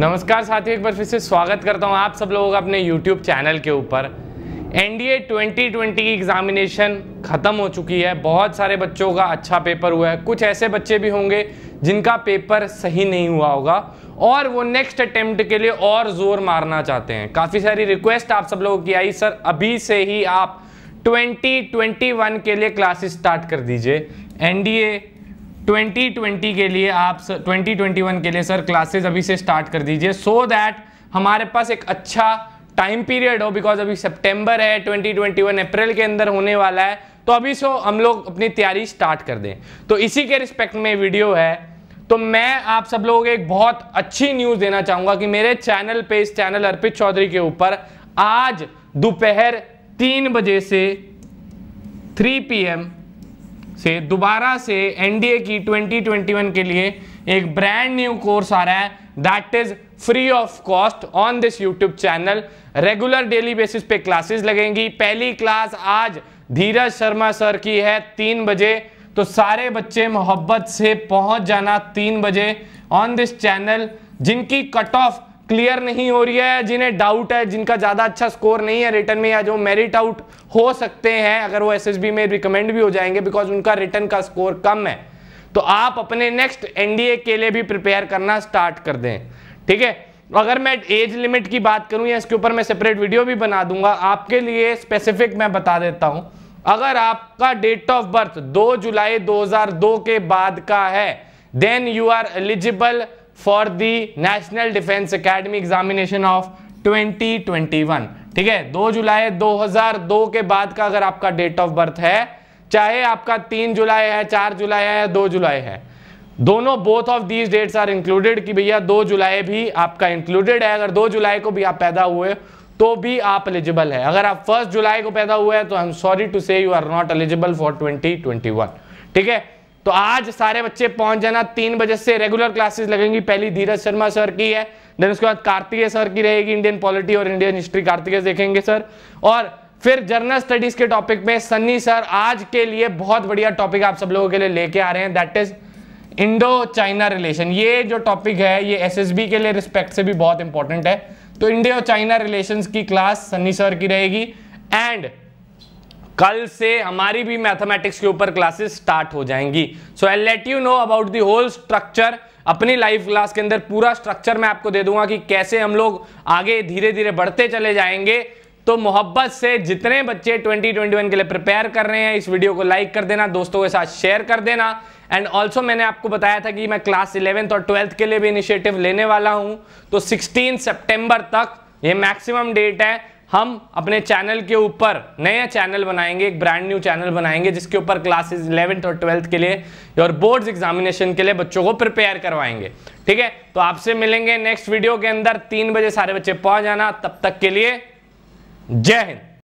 नमस्कार साथियों एक बार फिर से स्वागत करता हूँ आप सब लोगों का अपने YouTube चैनल के ऊपर। एनडीए 2020 की एग्जामिनेशन ख़त्म हो चुकी है। बहुत सारे बच्चों का अच्छा पेपर हुआ है। कुछ ऐसे बच्चे भी होंगे जिनका पेपर सही नहीं हुआ होगा और वो नेक्स्ट अटेम्प्ट के लिए और ज़ोर मारना चाहते हैं। काफ़ी सारी रिक्वेस्ट आप सब लोगों की आई, सर, अभी से ही आप 2021 के लिए क्लासेस स्टार्ट कर दीजिए। एनडीए 2020 के लिए आप 2021 के लिए, सर क्लासेस अभी से स्टार्ट कर दीजिए सो दैट हमारे पास एक अच्छा टाइम पीरियड हो बिकॉज़ अभी सितंबर है 2021 अप्रैल के अंदर होने वाला है तो अभी सो हम लोग अपनी तैयारी स्टार्ट कर दें। तो इसी के रिस्पेक्ट में वीडियो है तो मैं आप सब लोगों को एक बहुत अच्छी न्यूज़ देना चाहूँगा कि मेरे चैनल पे, इस चैनल अर्पित चौधरी के ऊपर आज दोपहर तीन बजे से 3 पीएम से दोबारा से एनडीए की 2021 के लिए एक ब्रांड न्यू कोर्स आ रहा है that is free of cost on this YouTube channel regular daily basis पे क्लासेस लगेंगी। पहली क्लास आज धीरज शर्मा सर की है तीन बजे। तो सारे बच्चे मोहब्बत से पहुँच जाना तीन बजे ऑन दिस चैनल जिनकी कट ऑफ़ क्लियर नहीं हो रही है, जिन्हें डाउट है, जिनका ज़्यादा अच्छा स्कोर नहीं है रिटर्न में या जो मेरिट आउट हो सकते हैं, अगर वो एसएसबी में रिकमेंड भी हो जाएँगे बिकॉज़ उनका रिटर्न का स्कोर कम है। तो आप अपने नेक्स्ट एनडीए के लिए भी प्रिपेयर करना स्टार्ट कर दें। ठीक है? अगर मैं एज लिमिट की बात करूँ या इसके ऊपर मैं सेपरेट वीडियो भी बना दूँगा, आपके लिए स्पेसिफिक मैं बता देता हूँ। अगर आपका डेट ऑफ़ बर्थ 2 जुलाई 2002 के बाद का है then you are eligible for the national defence academy examination of 2021 ठीक है? 2 जुलाई 2002 के बाद का अगर आपका डेट ऑफ़ बर्थ है, चाहे आपका 3 जुलाई है 4 जुलाई है या 2 जुलाई है, दोनों both of these dates are included कि भैया 2 जुलाई भी आपका इंक्लूडेड है। अगर 2 जुलाई को भी आप पैदा हुए तो भी आप एलिजिबल है। अगर आप फ़र्स्ट जुलाई को पैदा हुए हैं तो I am sorry to say you are not eligible for 2021 ठीक है? तो आज सारे बच्चे पहुँच जाना, तीन बजे से रेगुलर क्लासेस लगेंगी। पहली धीरज शर्मा सर की है देन उसके बाद कार्तिकेय सर की रहेगी इंडियन पॉलिटी और इंडियन हिस्ट्री कार्तिकेय देखेंगे सर। और फिर जर्नल स्टडीज़ के टॉपिक में सन्नी सर आज के लिए बहुत बढ़िया टॉपिक आप सब लोगों के लिए लेके आ रहे हैं। That is Indo China relation ये जो टॉपिक है, ये एसएसबी के लिए रिस्पेक्ट से भी बहुत इंपॉर्टेंट है। तो इंडिया चाइना रिलेशन की क्लास सन्नी सर की रहेगी। एंड कल से हमारी भी मैथमेटिक्स के ऊपर क्लासेस स्टार्ट हो जाएँगी। So I let you know about the whole structure अपनी लाइव क्लास के अंदर पूरा स्ट्रक्चर मैं आपको दे दूँगा कि कैसे हम लोग आगे धीरे धीरे बढ़ते चले जाएँगे। तो मोहब्बत से जितने बच्चे 2021 के लिए प्रिपेयर कर रहे हैं, इस वीडियो को लाइक कर देना, दोस्तों के साथ शेयर कर देना। एंड ऑल्सो मैंने आपको बताया था कि मैं क्लास इलेवेंथ और ट्वेल्थ के लिए भी इनिशिएटिव लेने वाला हूँ। तो 16 सितंबर तक ये मैक्सिमम डेट है। हम अपने चैनल के ऊपर नया चैनल बनाएँगे, एक ब्रांड न्यू चैनल बनाएँगे, जिसके ऊपर क्लासेस इलेवेंथ और ट्वेल्थ के लिए और बोर्ड्स एग्जामिनेशन के लिए बच्चों को प्रिपेयर करवाएँगे। ठीक है? तो आपसे मिलेंगे नेक्स्ट वीडियो के अंदर। तीन बजे सारे बच्चे पहुँच जाना। तब तक के लिए जय हिंद।